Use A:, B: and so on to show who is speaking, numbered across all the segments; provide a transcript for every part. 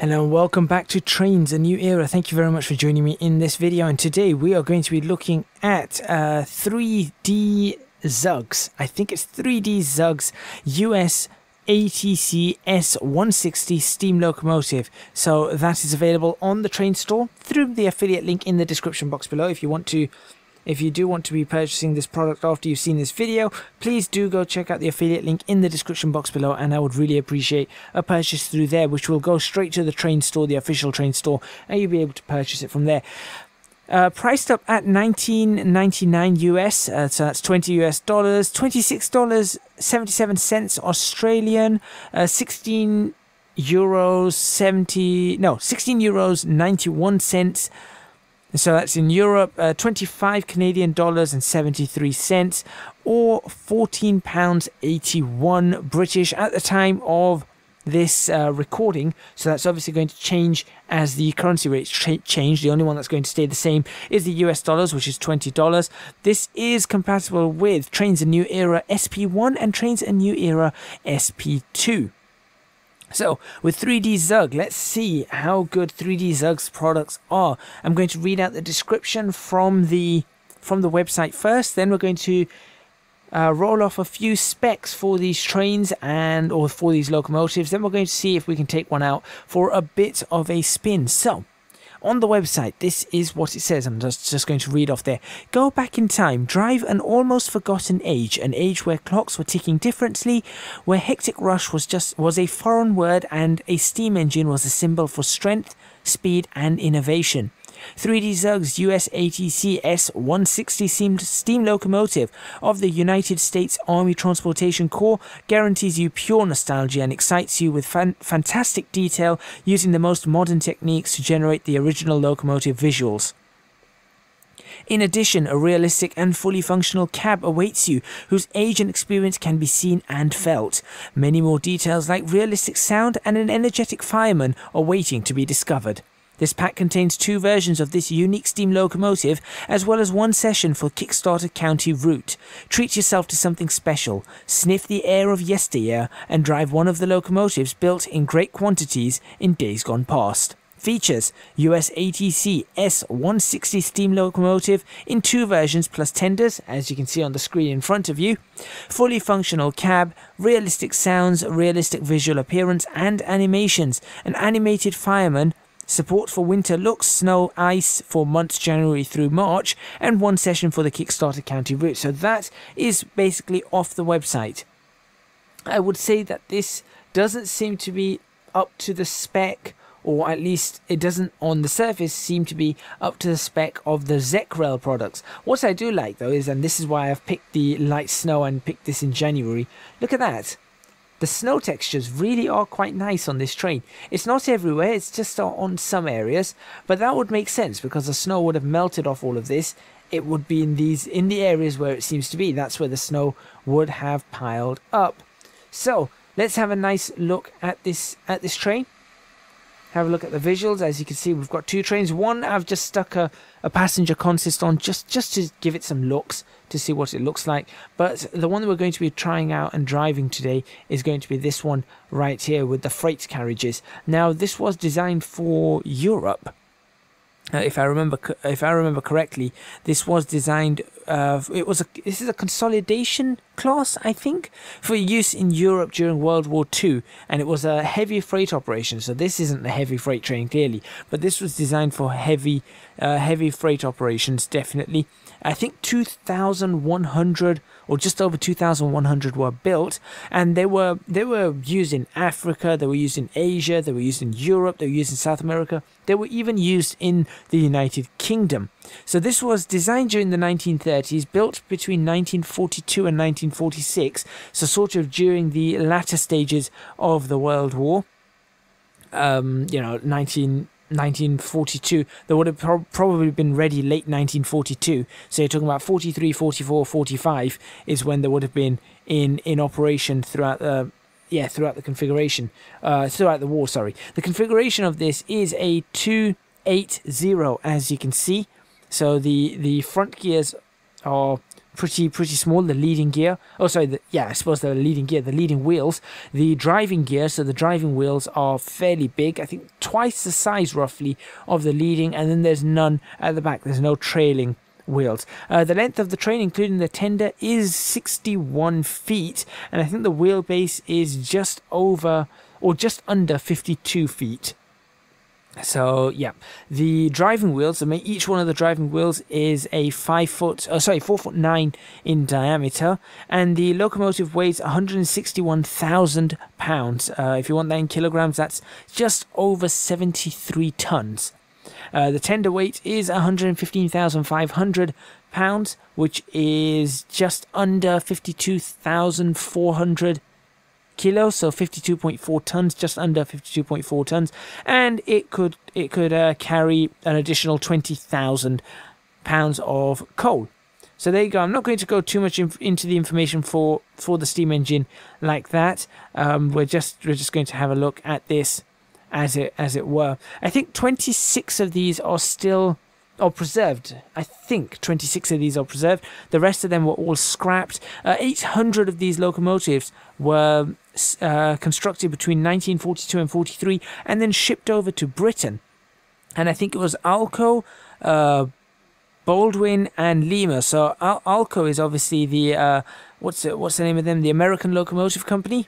A: Hello and welcome back to Trainz A New Era. Thank you very much for joining me in this video and today we are going to be looking at uh, 3D Zugs. I think it's 3D Zugs US ATC S160 steam locomotive. So that is available on the train store through the affiliate link in the description box below if you want to if you do want to be purchasing this product after you've seen this video, please do go check out the affiliate link in the description box below and I would really appreciate a purchase through there which will go straight to the train store, the official train store, and you'll be able to purchase it from there. Uh, priced up at 19.99 US, uh, so that's 20 US dollars, 26 dollars 77 cents Australian, uh, 16 euros 70 no 16 euros 91 cents so that's in Europe, uh, 25 Canadian dollars and 73 cents, or 14 pounds 81 British at the time of this uh, recording. So that's obviously going to change as the currency rates change. The only one that's going to stay the same is the US dollars, which is $20. This is compatible with Trainz a New Era SP1 and Trainz a New Era SP2. So with 3D Zug, let's see how good 3D Zug's products are. I'm going to read out the description from the from the website first, then we're going to uh, roll off a few specs for these trains and or for these locomotives. Then we're going to see if we can take one out for a bit of a spin. So on the website, this is what it says. I'm just, just going to read off there. Go back in time, drive an almost forgotten age, an age where clocks were ticking differently, where hectic rush was just was a foreign word and a steam engine was a symbol for strength, speed and innovation. 3D Zug's US ATC S160 steam locomotive of the United States Army Transportation Corps guarantees you pure nostalgia and excites you with fan fantastic detail using the most modern techniques to generate the original locomotive visuals. In addition, a realistic and fully functional cab awaits you, whose age and experience can be seen and felt. Many more details like realistic sound and an energetic fireman are waiting to be discovered. This pack contains two versions of this unique steam locomotive, as well as one session for Kickstarter County Route. Treat yourself to something special, sniff the air of yesteryear, and drive one of the locomotives built in great quantities in days gone past. Features US ATC S160 steam locomotive in two versions plus tenders, as you can see on the screen in front of you. Fully functional cab, realistic sounds, realistic visual appearance and animations, an animated fireman, support for winter looks, snow, ice for months January through March, and one session for the Kickstarter County route. So that is basically off the website. I would say that this doesn't seem to be up to the spec or at least it doesn't on the surface seem to be up to the spec of the Zekrel products. What I do like though is, and this is why I've picked the light snow and picked this in January, look at that. The snow textures really are quite nice on this train. It's not everywhere, it's just on some areas, but that would make sense because the snow would have melted off all of this. It would be in these in the areas where it seems to be. That's where the snow would have piled up. So let's have a nice look at this at this train have a look at the visuals. As you can see, we've got two trains. One I've just stuck a, a passenger consist on just, just to give it some looks to see what it looks like. But the one that we're going to be trying out and driving today is going to be this one right here with the freight carriages. Now, this was designed for Europe. Uh, if I remember, if I remember correctly, this was designed. Uh, it was a. This is a consolidation class, I think, for use in Europe during World War II, and it was a heavy freight operation. So this isn't a heavy freight train, clearly, but this was designed for heavy, uh, heavy freight operations, definitely. I think 2,100 or just over 2,100 were built, and they were they were used in Africa, they were used in Asia, they were used in Europe, they were used in South America, they were even used in the United Kingdom. So this was designed during the 1930s, built between 1942 and 1946, so sort of during the latter stages of the World War. Um, you know, 19 1942 that would have pro probably been ready late 1942 so you're talking about 43 44 45 is when they would have been in in operation throughout the yeah throughout the configuration uh throughout the war sorry. The configuration of this is a 280 as you can see so the the front gears are pretty pretty small. The leading gear, oh sorry, the, yeah, I suppose the leading gear, the leading wheels, the driving gear. So the driving wheels are fairly big. I think twice the size roughly of the leading, and then there's none at the back. There's no trailing wheels. Uh, the length of the train, including the tender, is 61 feet, and I think the wheelbase is just over or just under 52 feet. So yeah, the driving wheels. I mean, each one of the driving wheels is a five foot, oh sorry, four foot nine in diameter, and the locomotive weighs 161,000 pounds. Uh, if you want that in kilograms, that's just over 73 tons. Uh, the tender weight is 115,500 pounds, which is just under 52,400 kilos, so 52.4 tons, just under 52.4 tons, and it could it could uh, carry an additional 20,000 pounds of coal. So there you go. I'm not going to go too much into the information for for the steam engine like that. Um, we're just we're just going to have a look at this as it as it were. I think 26 of these are still or preserved. I think 26 of these are preserved. The rest of them were all scrapped. Uh, 800 of these locomotives were uh, constructed between 1942 and 43 and then shipped over to Britain. And I think it was Alco, uh, Baldwin, and Lima. So Al- Alco is obviously the uh, what's it, what's the name of them? The American Locomotive Company.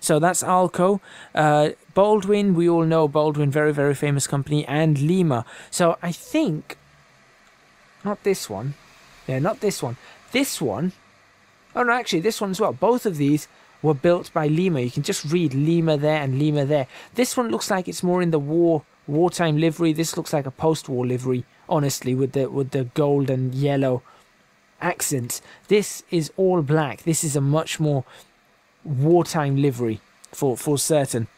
A: So that's Alco. Uh, Baldwin, we all know Baldwin, very, very famous company, and Lima. So I think, not this one. Yeah, not this one. This one, oh no, actually, this one as well. Both of these were built by Lima. You can just read Lima there and Lima there. This one looks like it's more in the war wartime livery. This looks like a post-war livery, honestly, with the with the gold and yellow accents. This is all black. This is a much more wartime livery for for certain.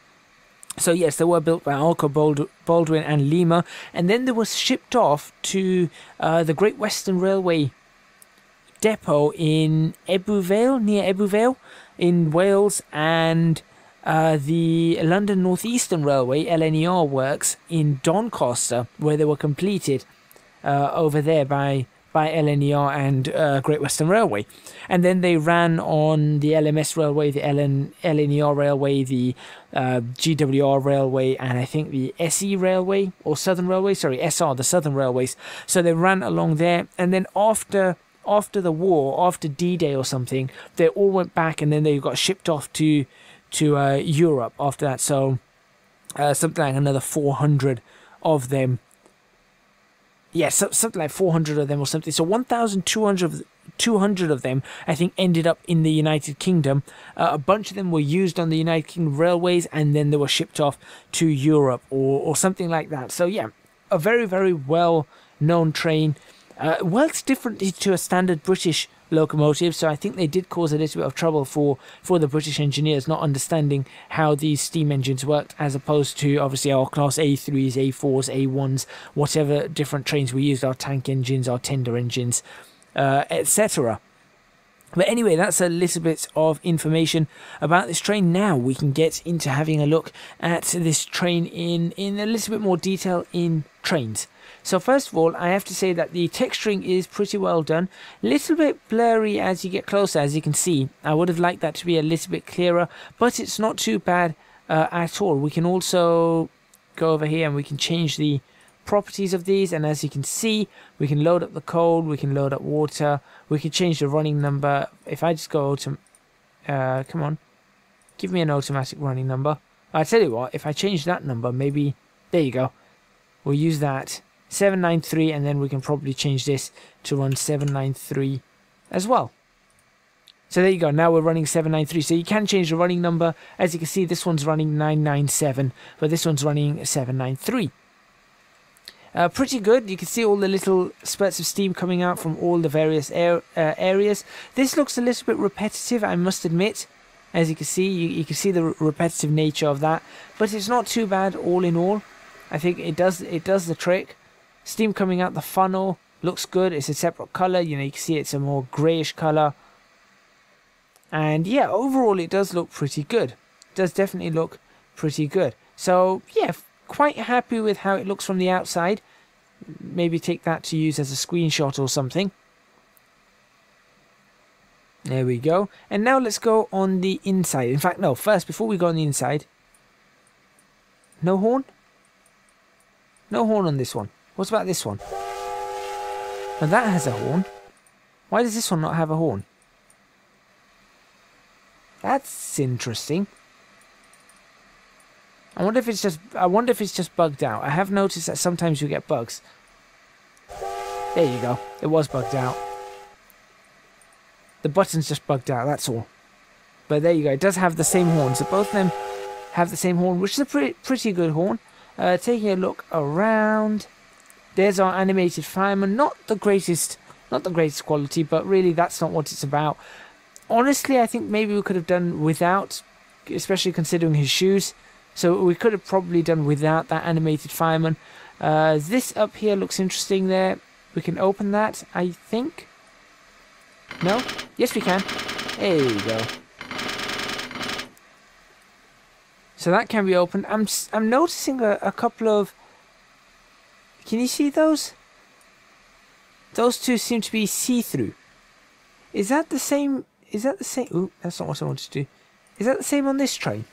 A: So yes, they were built by Alco Baldwin and Lima, and then they were shipped off to uh, the Great Western Railway depot in Ebbw near Ebbw in Wales, and uh, the London North Eastern Railway (LNER) works in Doncaster, where they were completed uh, over there by by LNER and uh, Great Western Railway. And then they ran on the LMS Railway, the LN, LNER Railway, the uh, GWR Railway, and I think the SE Railway or Southern Railway, sorry, SR, the Southern Railways. So they ran along there. And then after after the war, after D-Day or something, they all went back and then they got shipped off to to uh, Europe after that. So uh, something like another 400 of them yeah, so, something like 400 of them or something. So 1,200 of, 200 of them, I think, ended up in the United Kingdom. Uh, a bunch of them were used on the United Kingdom railways and then they were shipped off to Europe or, or something like that. So, yeah, a very, very well known train. Uh, works differently to a standard British locomotives. So I think they did cause a little bit of trouble for, for the British engineers not understanding how these steam engines worked, as opposed to obviously our class A3s, A4s, A1s, whatever different trains we used, our tank engines, our tender engines, uh, etc. But anyway, that's a little bit of information about this train. Now we can get into having a look at this train in, in a little bit more detail in Trainz. So first of all, I have to say that the texturing is pretty well done. A little bit blurry as you get closer, as you can see. I would have liked that to be a little bit clearer, but it's not too bad uh, at all. We can also go over here and we can change the properties of these and as you can see we can load up the cold we can load up water we can change the running number if I just go to uh, come on give me an automatic running number I tell you what if I change that number maybe there you go we'll use that 793 and then we can probably change this to run 793 as well. So there you go, now we're running 793. So you can change the running number. As you can see, this one's running 997, but this one's running 793. Uh, pretty good. You can see all the little spurts of steam coming out from all the various air, uh, areas. This looks a little bit repetitive, I must admit. As you can see, you, you can see the repetitive nature of that, but it's not too bad all in all. I think it does it does the trick. Steam coming out the funnel looks good. It's a separate color. You know, you can see it's a more grayish color. And yeah, overall it does look pretty good. It does definitely look pretty good. So yeah, quite happy with how it looks from the outside. Maybe take that to use as a screenshot or something. There we go. And now let's go on the inside. In fact, no, first, before we go on the inside. No horn? No horn on this one. What about this one? Now that has a horn. Why does this one not have a horn? That's interesting. I wonder if it's just I wonder if it's just bugged out. I have noticed that sometimes you get bugs. There you go. It was bugged out. The button's just bugged out, that's all. But there you go. It does have the same horn. So both of them have the same horn, which is a pretty, pretty good horn. Uh, taking a look around. There's our animated fireman. Not the greatest, not the greatest quality, but really that's not what it's about. Honestly, I think maybe we could have done without, especially considering his shoes. So we could have probably done without that animated fireman. Uh, this up here looks interesting there. We can open that, I think. No? Yes, we can. There you go. So that can be opened. I'm I'm noticing a, a couple of. Can you see those? Those two seem to be see-through. Is that the same? Is that the same? Ooh, that's not what I wanted to do. Is that the same on this train?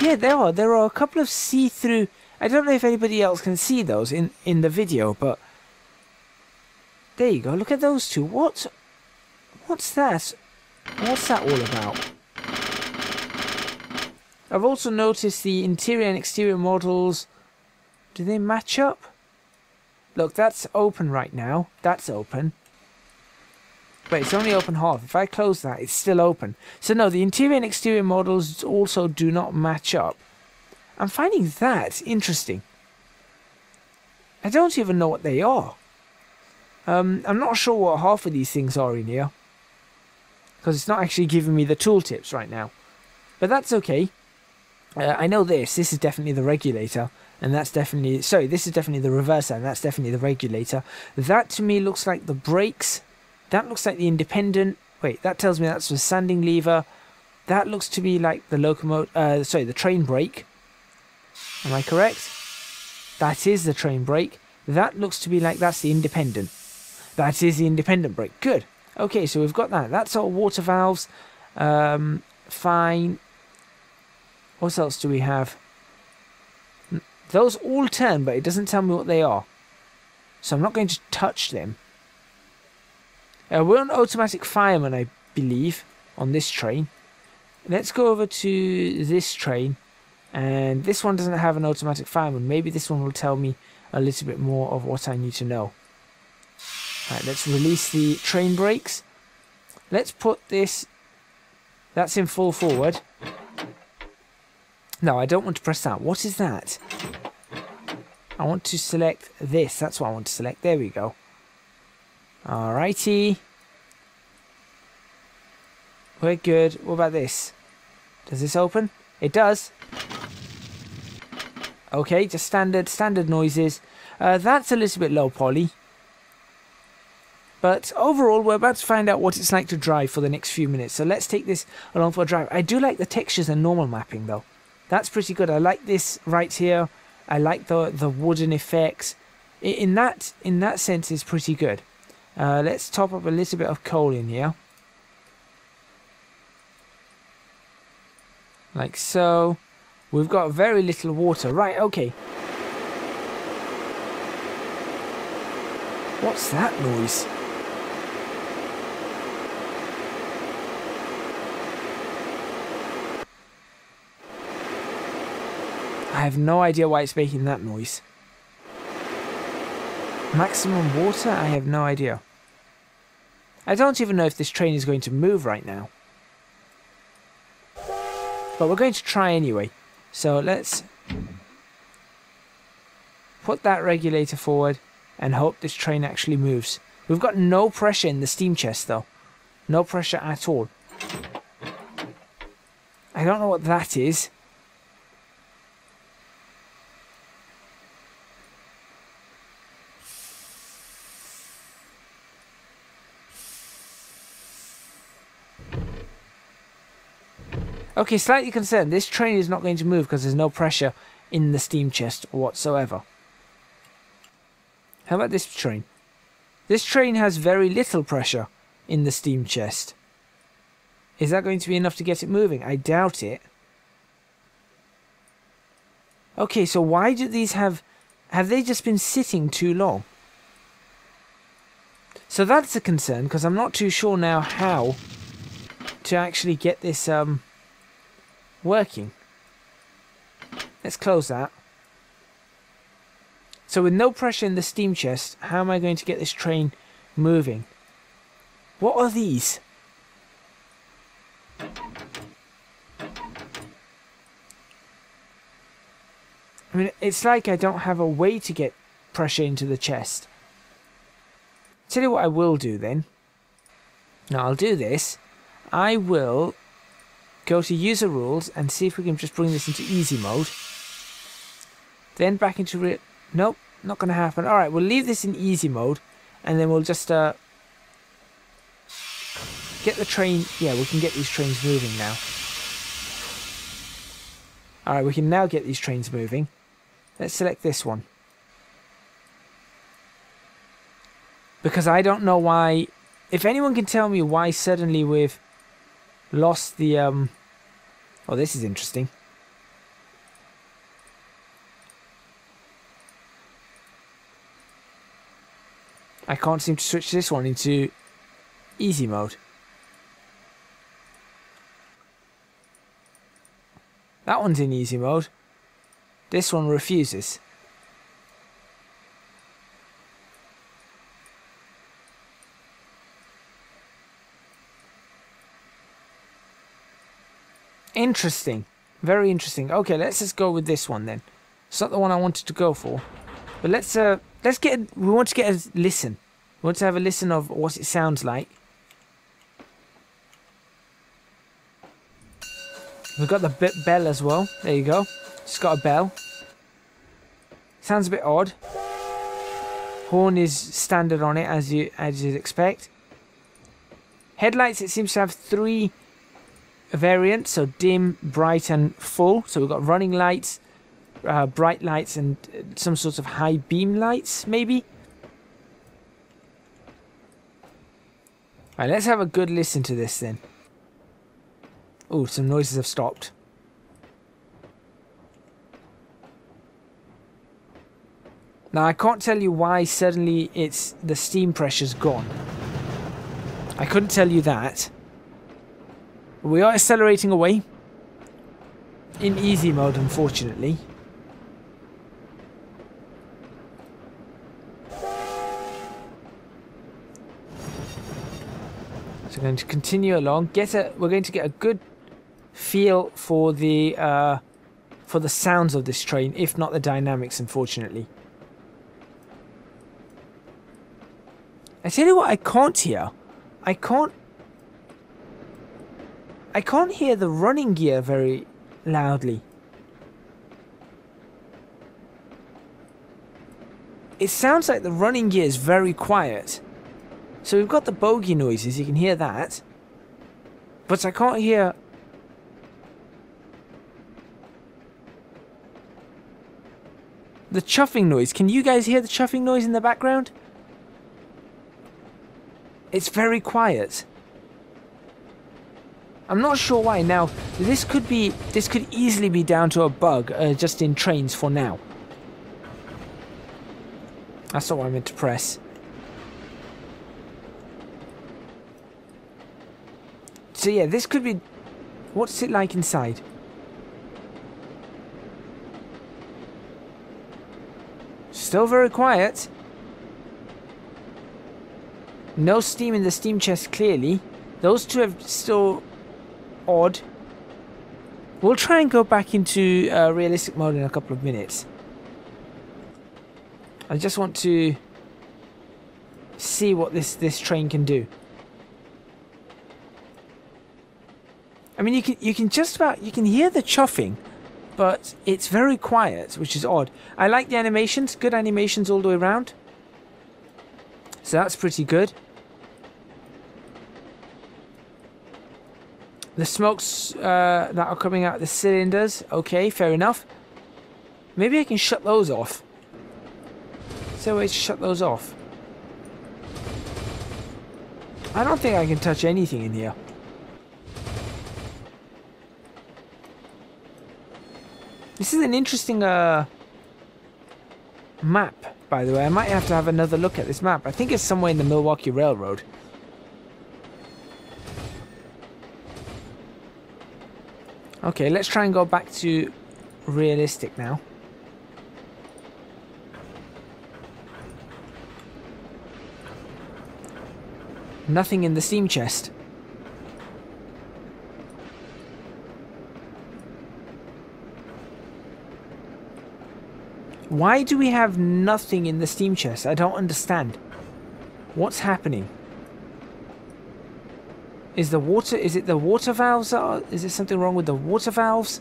A: Yeah, there are. There are a couple of see-through. I don't know if anybody else can see those in in the video, but there you go. Look at those two. What? What's that? What's that all about? I've also noticed the interior and exterior models. Do they match up? Look, that's open right now. That's open. But it's only open half. If I close that, it's still open. So no, the interior and exterior models also do not match up. I'm finding that interesting. I don't even know what they are. Um, I'm not sure what half of these things are in here. Because it's not actually giving me the tooltips right now. But that's okay. Uh, I know this. This is definitely the regulator. And that's definitely... Sorry, this is definitely the reverser. And that's definitely the regulator. That to me looks like the brakes. That looks like the independent... Wait, that tells me that's the sanding lever. That looks to me like the locomotive... Uh, sorry, the train brake. Am I correct? That is the train brake. That looks to be like that's the independent. That is the independent brake. Good. Okay, so we've got that. That's our water valves. Um, fine. What else do we have? Those all turn, but it doesn't tell me what they are. So I'm not going to touch them. Uh, we're on automatic fireman, I believe, on this train. Let's go over to this train. And this one doesn't have an automatic fireman. Maybe this one will tell me a little bit more of what I need to know. Right, let's release the train brakes. Let's put this... That's in full forward. No, I don't want to press that. What is that? I want to select this. That's what I want to select. There we go. Alrighty. We're good. What about this? Does this open? It does. Okay, just standard standard noises. Uh, that's a little bit low poly. But overall, we're about to find out what it's like to drive for the next few minutes. So let's take this along for a drive. I do like the textures and normal mapping though. That's pretty good. I like this right here. I like the the wooden effects. In that in that sense, is pretty good. Uh, let's top up a little bit of coal in here. Like so. We've got very little water. Right, okay. What's that noise? Have no idea why it's making that noise. Maximum water? I have no idea. I don't even know if this train is going to move right now. But we're going to try anyway. So let's put that regulator forward and hope this train actually moves. We've got no pressure in the steam chest though. No pressure at all. I don't know what that is. Okay, slightly concerned. This train is not going to move because there's no pressure in the steam chest whatsoever. How about this train? This train has very little pressure in the steam chest. Is that going to be enough to get it moving? I doubt it. Okay, so why do these have... Have they just been sitting too long? So that's a concern, because I'm not too sure now how to actually get this um, working. Let's close that. So with no pressure in the steam chest, how am I going to get this train moving? What are these? I mean, it's like I don't have a way to get pressure into the chest. Tell you what I will do then. Now I'll do this. I will go to user rules and see if we can just bring this into easy mode. Then back into real... Nope, not going to happen. Alright, we'll leave this in easy mode. And then we'll just uh, get the train... Yeah, we can get these trains moving now. Alright, we can now get these trains moving. Let's select this one. Because I don't know why... If anyone can tell me why suddenly we've lost the... um. Oh, this is interesting. I can't seem to switch this one into easy mode. That one's in easy mode. This one refuses. Interesting. Very interesting. Okay, let's just go with this one then. It's not the one I wanted to go for. But let's uh let's get we want to get a listen. We want to have a listen of what it sounds like. We've got the bell as well. There you go. It's got a bell. Sounds a bit odd. Horn is standard on it as you as you'd expect. Headlights it seems to have three variants, so dim, bright and full. So we've got running lights, uh, bright lights and uh, some sorts of high beam lights maybe. Alright, let's have a good listen to this then. Oh, some noises have stopped. Now I can't tell you why suddenly it's the steam pressure's gone. I couldn't tell you that. We are accelerating away. In easy mode, unfortunately. So we're going to continue along. Get a. We're going to get a good feel for the uh, for the sounds of this train, if not the dynamics, unfortunately. I tell you what I can't hear. I can't... I can't hear the running gear very loudly. It sounds like the running gear is very quiet. So we've got the bogey noises, you can hear that. But I can't hear... The chuffing noise. Can you guys hear the chuffing noise in the background? It's very quiet. I'm not sure why. Now, this could be, this could easily be down to a bug uh, just in Trainz for now. That's not what I meant to press. So yeah, this could be... What's it like inside? Still very quiet. No steam in the steam chest, clearly. Those two have still odd. We'll try and go back into uh, realistic mode in a couple of minutes. I just want to see what this, this train can do. I mean, you can you can just about you can hear the chuffing, but it's very quiet, which is odd. I like the animations, good animations all the way around. So that's pretty good. The smokes uh, that are coming out of the cylinders, okay, fair enough. Maybe I can shut those off. Is there a way to shut those off? I don't think I can touch anything in here. This is an interesting uh, map, by the way. I might have to have another look at this map. I think it's somewhere in the Milwaukee Railroad. Okay, let's try and go back to realistic now. Nothing in the steam chest. Why do we have nothing in the steam chest? I don't understand. What's happening? Is the water, is it the water valves? Are, is there something wrong with the water valves?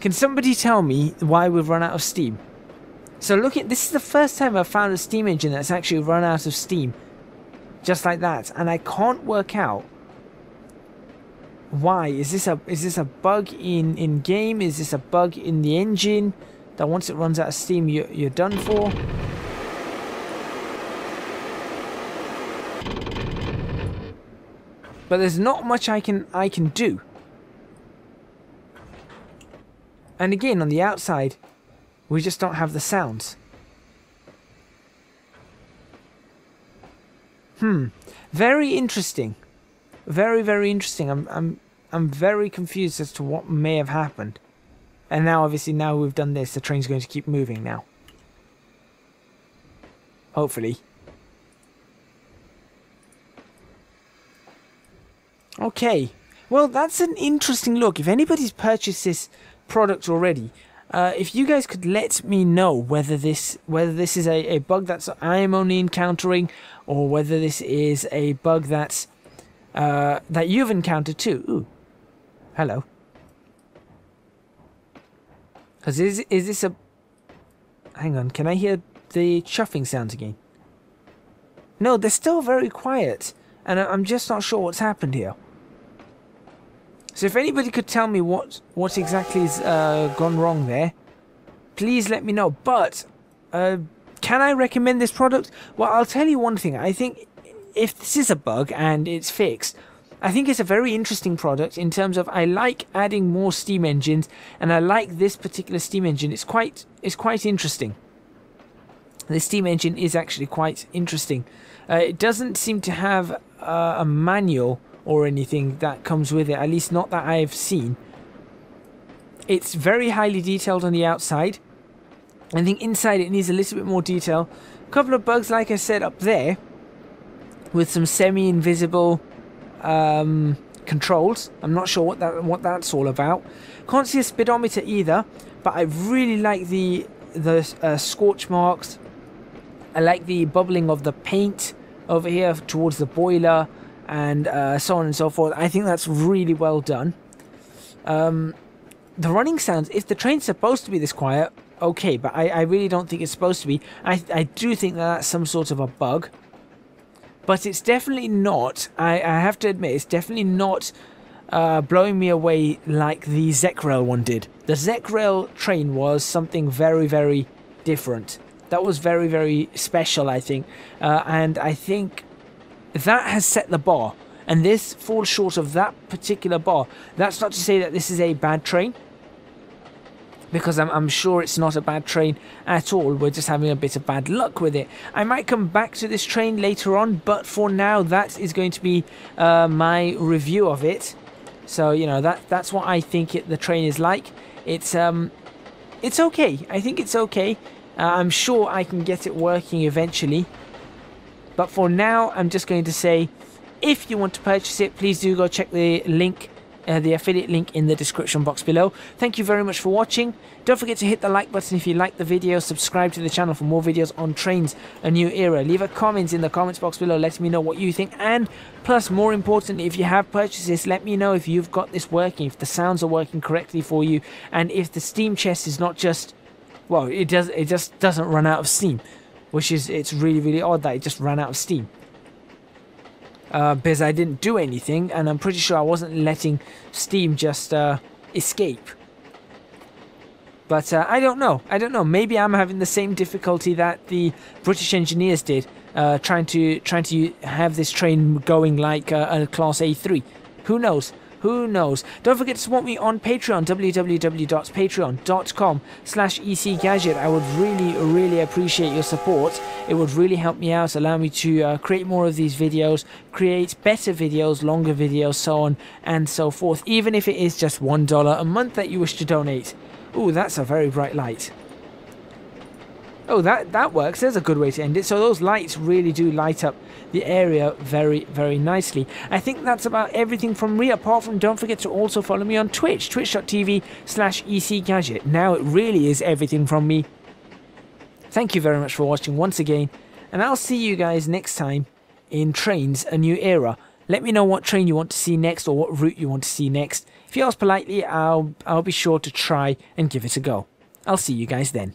A: Can somebody tell me why we've run out of steam? So look at, this is the first time I've found a steam engine that's actually run out of steam. Just like that. And I can't work out why. Is this a is this a bug in, in game? Is this a bug in the engine? That once it runs out of steam you you're done for? But there's not much I can I can do. And again, on the outside, we just don't have the sounds. Hmm. Very interesting. Very, very interesting. I'm, I'm, I'm very confused as to what may have happened. And now, obviously, now we've done this, the train's going to keep moving now. Hopefully. Okay. Well, that's an interesting look. If anybody's purchased this product already. Uh, if you guys could let me know whether this whether this is a, a bug that's I'm only encountering, or whether this is a bug that's uh, that you've encountered too. Ooh, hello. Cause is is this a? Hang on, can I hear the chuffing sounds again? No, they're still very quiet, and I'm just not sure what's happened here. So if anybody could tell me what what exactly has uh, gone wrong there, please let me know. But uh, can I recommend this product? Well, I'll tell you one thing. I think if this is a bug and it's fixed, I think it's a very interesting product in terms of I like adding more steam engines and I like this particular steam engine. It's quite it's quite interesting. The steam engine is actually quite interesting. Uh, it doesn't seem to have uh, a manual or anything that comes with it, at least not that I've seen. It's very highly detailed on the outside. I think inside it needs a little bit more detail. A couple of bugs, like I said, up there, with some semi-invisible um, controls. I'm not sure what that what that's all about. Can't see a speedometer either, but I really like the the uh, scorch marks. I like the bubbling of the paint over here towards the boiler and uh, so on and so forth. I think that's really well done. Um, the running sounds, if the train's supposed to be this quiet, okay, but I, I really don't think it's supposed to be. I, I do think that that's some sort of a bug. But it's definitely not, I, I have to admit, it's definitely not uh, blowing me away like the Zekrail one did. The Zekrail train was something very, very different. That was very, very special, I think. Uh, and I think that has set the bar and this falls short of that particular bar. That's not to say that this is a bad train because I'm, I'm, sure it's not a bad train at all. We're just having a bit of bad luck with it. I might come back to this train later on, but for now, that is going to be uh, my review of it. So you know that that's what I think it, the train is like. It's um, it's okay. I think it's okay. Uh, I'm sure I can get it working eventually. But for now, I'm just going to say, if you want to purchase it, please do go check the link, uh, the affiliate link in the description box below. Thank you very much for watching. Don't forget to hit the like button if you like the video. Subscribe to the channel for more videos on Trainz, a new era. Leave a comment in the comments box below letting me know what you think. And plus, more importantly, if you have purchased this, let me know if you've got this working, if the sounds are working correctly for you, and if the steam chest is not just, well, it does, it just doesn't run out of steam which is it's really really odd that it just ran out of steam uh, because I didn't do anything and I'm pretty sure I wasn't letting steam just uh, escape But uh, I don't know. I don't know. Maybe I'm having the same difficulty that the British engineers did, uh, trying to trying to have this train going like uh, a Class A3. Who knows? Who knows? Don't forget to support me on Patreon, www.patreon.com slash ecgadget. I would really, really appreciate your support. It would really help me out, allow me to uh, create more of these videos, create better videos, longer videos, so on and so forth, even if it is just $1 a month that you wish to donate. Ooh, that's a very bright light. Oh, that, that works. There's a good way to end it. So those lights really do light up the area very, very nicely. I think that's about everything from me, apart from don't forget to also follow me on Twitch, twitch.tv slash ecgadget. Now it really is everything from me. Thank you very much for watching once again, and I'll see you guys next time in Trainz A New Era. Let me know what train you want to see next or what route you want to see next. If you ask politely, I'll, I'll be sure to try and give it a go. I'll see you guys then.